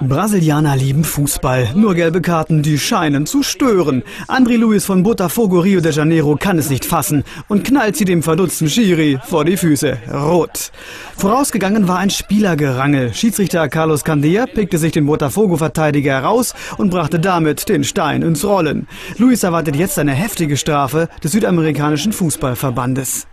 Brasilianer lieben Fußball. Nur gelbe Karten, die scheinen zu stören. André Luis von Botafogo Rio de Janeiro kann es nicht fassen und knallt sie dem verdutzten Schiri vor die Füße. Rot. Vorausgegangen war ein Spielergerangel. Schiedsrichter Carlos Candia pickte sich den Botafogo-Verteidiger heraus und brachte damit den Stein ins Rollen. Luis erwartet jetzt eine heftige Strafe des südamerikanischen Fußballverbandes.